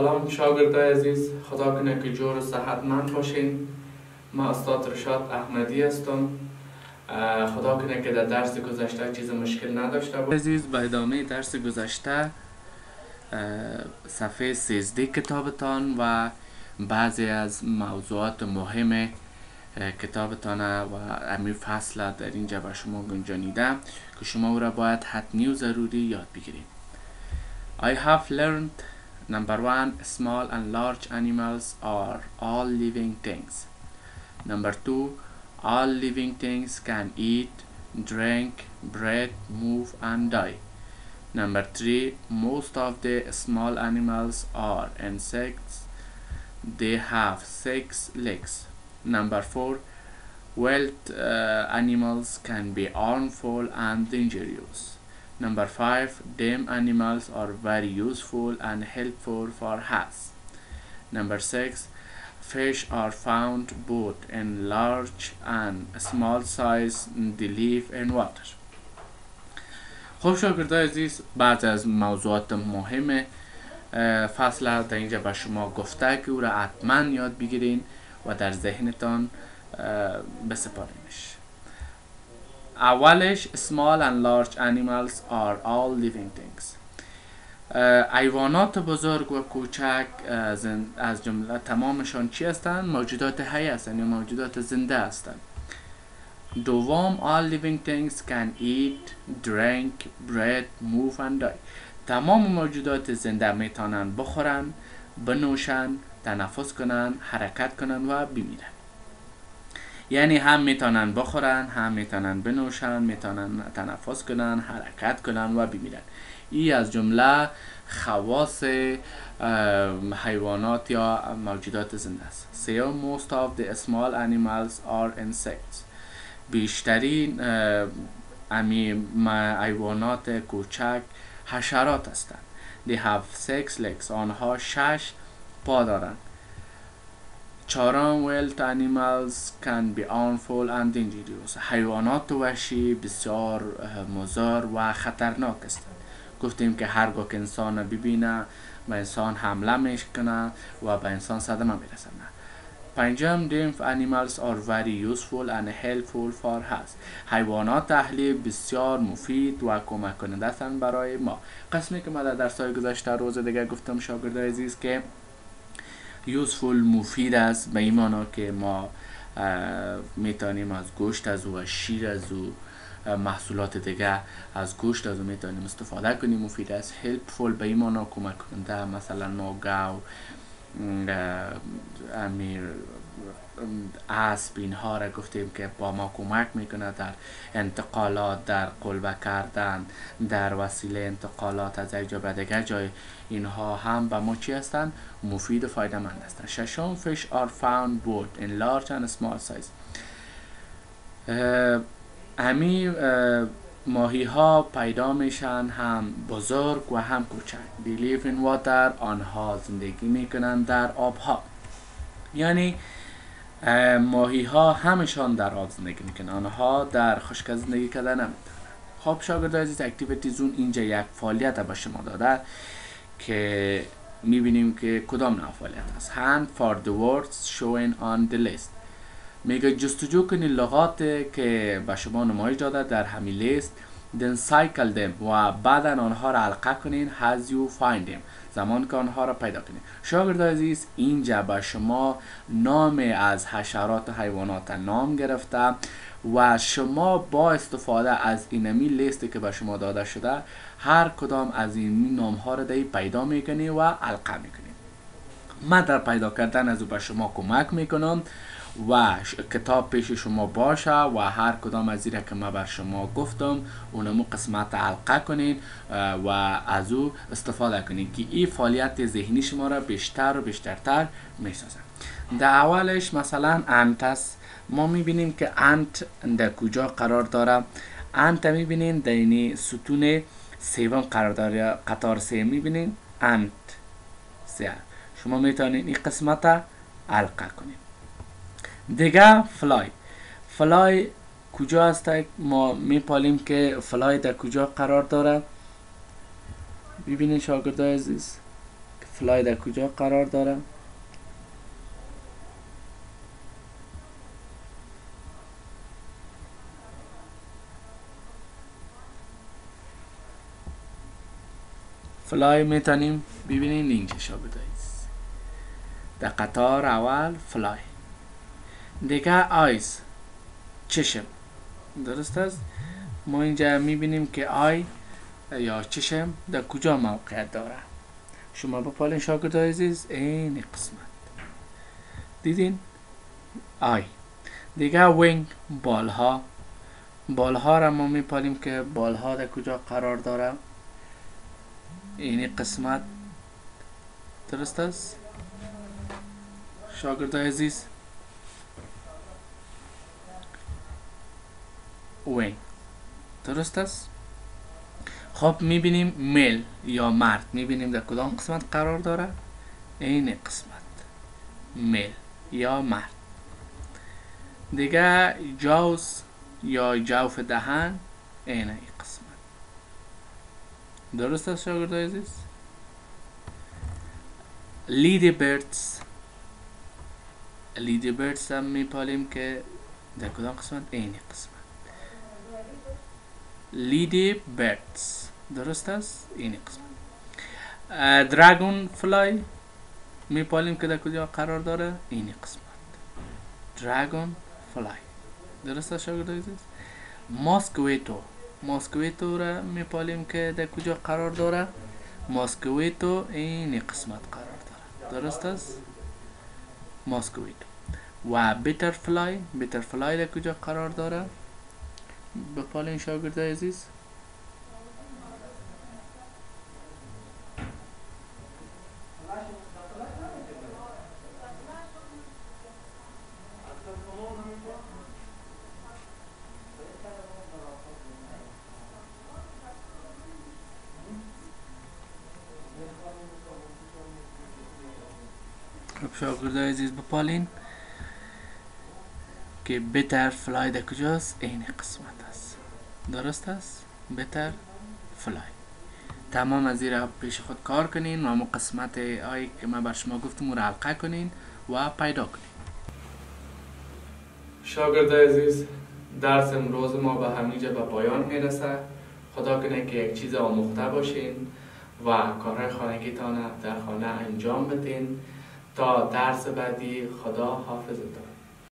سلام شاگردای عزیز خدا کنه که جور و صحتمند باشین. ما استاد رشاد احمدی هستم. خدا کنه که در درس گذشته چیز مشکل نداشته باشید عزیز به ادامه درس گذشته صفحه 13 کتابتان و بعضی از موضوعات مهم کتابتان و امی فصل در اینجا به شما گنجانیده که شما او را باید حتمی و ضروری یاد بگیرید. I have learned Number one, small and large animals are all living things. Number two, all living things can eat, drink, breathe, move, and die. Number three, most of the small animals are insects. They have six legs. Number four, wild uh, animals can be harmful and dangerous. Number five, dumb animals are very useful and helpful for us. Number six, fish are found both in large and small size. They live in water. خب شاگردای عزیز بعد از موضوعات مهم فصل در اینجا به شما گفته که او را حتما یاد بگیرین و در ذهنتان بسپارینش اولش small and large animals are all living things. ایوانات بزرگ و کوچک از جمله تمامشان چی هستند؟ موجودات حی هستند یا موجودات زنده هستند دوم all living things can eat, drink, breathe, move and die. تمام موجودات زنده می‌تونن بخورن بنوشن تنفس کنن حرکت کنن و بمیرن. یعنی هم می‌تونن بخورن هم می‌تونن بنوشن می‌تونن تنفس کنن حرکت کنن و بمیرن. ای از جمله خواص حیوانات یا موجودات زنده است. سیوم most of the small animals are insects. بیشترین امی حیوانات کوچک حشرات هستند. They have six legs. آنها شش پا دارند. چهارم wild animals can be harmful and dangerous حیوانات وحشی بسیار مزار و خطرناک هستند گفتیم که هرگاه که انسان ببینه به انسان حمله می‌کنه و به انسان صدمه میرسنه پنجم دیمف animals are very useful and helpful for us. حیوانات اهلی بسیار مفید و کمک کننده هستند برای ما. قسمی که ما در درس های گذشته روز دیگه گفتم شاگرد عزیز که یوزفول مفید است به این معنا که ما می‌تونیم از گوشت از او و شیر از او محصولات دیگه از گوشت از او می‌تونیم استفاده کنیم. مفید است هلپفول به این معنا کمک کننده مثلا ما گاو امیر اسب اینها را گفتیم که با ما کمک می‌کنه در انتقالات در قلبه کردن در وسیله انتقالات از یک جا به دیگر. جای اینها هم به ما چی هستند مفید و فایده مند هستند ششم fish are found both in large and small size. همی ماهی ها پیدا میشن هم بزرگ و هم کوچک. Live in water آنها زندگی می‌کنن در آب ها یعنی ماهی ها همشان در آب زندگی می‌کنن. آنها در خشک زندگی کردن نمی‌تونن خب شاگرد عزیز اکتیویتیزون اینجا یک فعالیت به شما داده که می‌بینیم که کدام نوع فعالیت است. Hand for the words showing on the list. میگه جستجو کنید لغات که به شما نمایش داده در همین لیست. Then cycle them و بعدا آنها را علقه کنین. As you find them. زمان که آنها را پیدا کنید شاگرد عزیز اینجا به شما نام از حشرات و حیوانات نام گرفته و شما با استفاده از اینمی لیستی که به شما داده شده هر کدام از این نام ها را دی پیدا می‌کنی و علقه می‌کنی. من در پیدا کردن از او به شما کمک می‌کنم. و کتاب پیش شما باشه و هر کدام از زیره که من بر شما گفتم اونمو قسمت علقه کنین و از او استفاده کنین که این فعالیت ذهنی شما را بیشتر و بیشترتر می‌سازه در اولش مثلا انت است. ما می‌بینیم که انت در کجا قرار داره. انت می‌بینین در این ستون سیوم قرار داره قطار سه می‌بینین. انت سه. شما می‌تونین این قسمت علقه کنید. دیگه فلای فلای کجا است؟ ما میپالیم که فلای در کجا قرار داره. ببینید شاگردای عزیز فلای در کجا قرار داره. فلای می‌تونیم ببینیم اینجا شاگردای در قطار اول fly دیگه eyes. چشم. درست است؟ ما اینجا می‌بینیم که eye یا چشم در کجا موقعیت داره. شما بپالین شاگرد عزیز این قسمت. دیدین؟ eye. دیگه wing بالها. بالها را ما میپالیم که بالها در کجا قرار داره. این قسمت. درست است؟ شاگرد عزیز وین درست است؟ خب می‌بینیم میل یا مرد. می‌بینیم در کدام قسمت قرار داره؟ این قسمت. میل یا مرد. دیگه جاوز یا جوف دهن این قسمت. درست است شاگرد عزیز؟ لیدی بردز لیدی بردز هم میپالیم که در کدام قسمت؟ این قسمت. لیدی بردز درست است؟ این قسمت. دراگون فلای میپالیم که در کجا قرار داره؟ این قسمت. دراگون فلای درست است شاگرد عزیز؟ ماسکویتو ماسکویتو را میپالیم که در کجا قرار داره؟ ماسکویتو این قسمت قرار داره. درست است؟ ماسکویتو و بیترفلای بیترفلای در کجا قرار داره؟ بپالین شاگرد عزیز. شاگرد عزیز بپالین که بتر فلای در کجاست؟ این قسمت است. درست است؟ بتر فلای تمام از را پیش خود کار کنین و قسمت آی که من بر شما گفتم رو حلقه کنین و پیدا کنین. شاگرد عزیز درس امروز ما به همینجا به پایان می‌رسه. خدا کنه که یک چیز آموخته باشین و کارهای خانگیتان در خانه انجام بدین. تا درس بعدی خدا حافظتان.